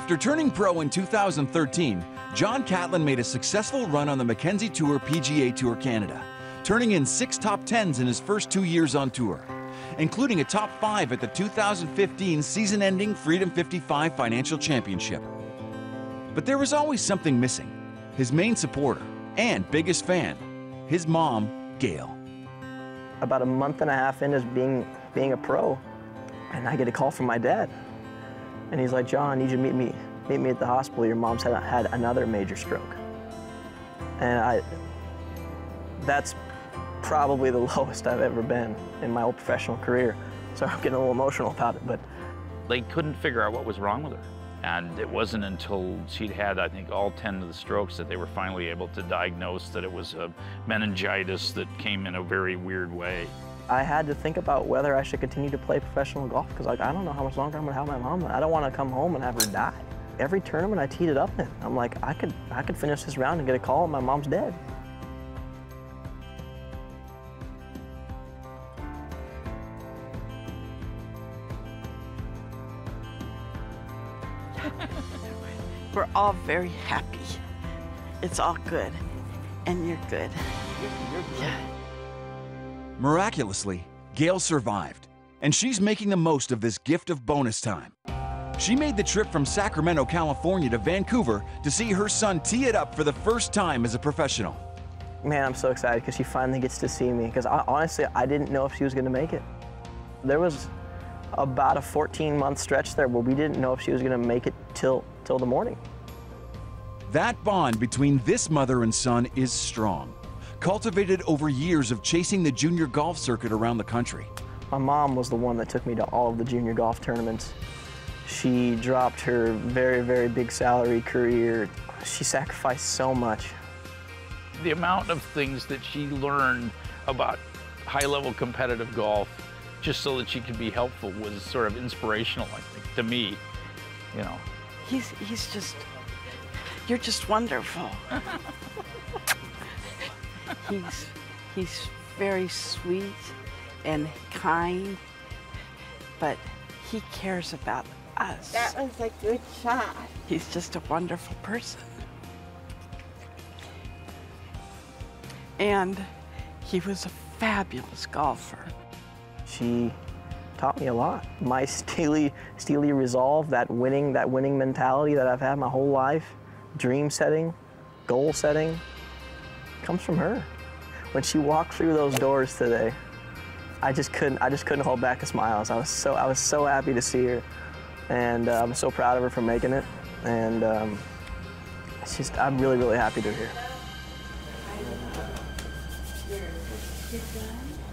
After turning pro in 2013, John Catlin made a successful run on the Mackenzie Tour PGA Tour Canada, turning in six top tens in his first two years on tour, including a top five at the 2015 season ending Freedom 55 Financial Championship. But there was always something missing his main supporter and biggest fan, his mom, Gail. About a month and a half into being, being a pro, and I get a call from my dad. And he's like, John, I need you to meet me, meet me at the hospital. Your mom's had, had another major stroke. And I, that's probably the lowest I've ever been in my whole professional career. So I'm getting a little emotional about it, but. They couldn't figure out what was wrong with her. And it wasn't until she'd had, I think, all 10 of the strokes that they were finally able to diagnose that it was a meningitis that came in a very weird way. I had to think about whether I should continue to play professional golf because like I don't know how much longer I'm gonna have my mom. I don't want to come home and have her die. Every tournament I teed it up in, I'm like I could I could finish this round and get a call and my mom's dead. We're all very happy. It's all good. And you're good. Yeah. Miraculously, Gail survived, and she's making the most of this gift of bonus time. She made the trip from Sacramento, California to Vancouver to see her son tee it up for the first time as a professional. Man, I'm so excited because she finally gets to see me because honestly, I didn't know if she was going to make it. There was about a 14 month stretch there where we didn't know if she was going to make it till, till the morning. That bond between this mother and son is strong, cultivated over years of chasing the junior golf circuit around the country. My mom was the one that took me to all of the junior golf tournaments. She dropped her very, very big salary career. She sacrificed so much. The amount of things that she learned about high-level competitive golf just so that she could be helpful was sort of inspirational, I think, to me, you know. He's, he's just, you're just wonderful. he's, he's very sweet and kind, but he cares about us. That was a good shot. He's just a wonderful person. And he was a fabulous golfer. She taught me a lot. My steely, steely resolve, that winning, that winning mentality that I've had my whole life, dream setting, goal setting, comes from her. When she walked through those doors today, I just couldn't, I just couldn't hold back the smiles. I was so, I was so happy to see her, and uh, I'm so proud of her for making it. And um, it's just, I'm really, really happy to you're done?